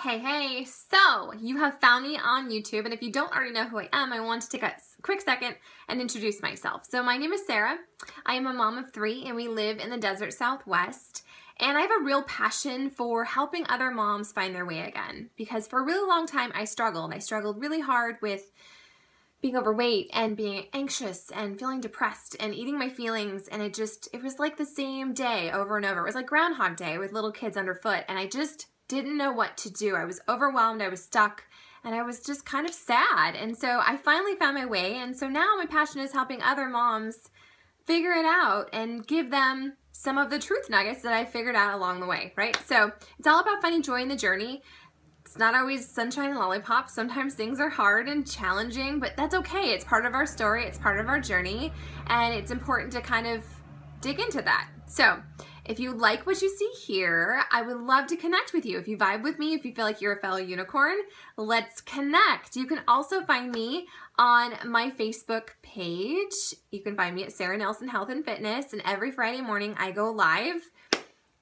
Hey, hey, so you have found me on YouTube, and if you don't already know who I am, I want to take a quick second and introduce myself. So my name is Sarah. I am a mom of three, and we live in the desert Southwest. And I have a real passion for helping other moms find their way again. Because for a really long time, I struggled. I struggled really hard with being overweight and being anxious and feeling depressed and eating my feelings and it just it was like the same day over and over it was like groundhog day with little kids underfoot and i just didn't know what to do. I was overwhelmed, I was stuck, and I was just kind of sad. And so I finally found my way, and so now my passion is helping other moms figure it out and give them some of the truth nuggets that I figured out along the way, right? So it's all about finding joy in the journey. It's not always sunshine and lollipops. Sometimes things are hard and challenging, but that's okay. It's part of our story, it's part of our journey, and it's important to kind of dig into that. So if you like what you see here, I would love to connect with you. If you vibe with me, if you feel like you're a fellow unicorn, let's connect. You can also find me on my Facebook page. You can find me at Sarah Nelson Health and Fitness, and every Friday morning I go live.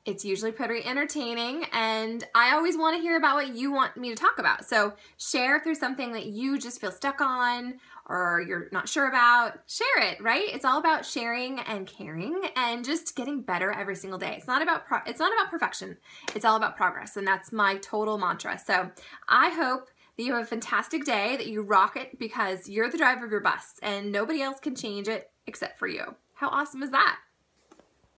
It's usually pretty entertaining, and I always want to hear about what you want me to talk about. So share if there's something that you just feel stuck on or you're not sure about, share it, right? It's all about sharing and caring and just getting better every single day. It's not about it's not about perfection. It's all about progress, and that's my total mantra. So I hope that you have a fantastic day, that you rock it because you're the driver of your bus and nobody else can change it except for you. How awesome is that?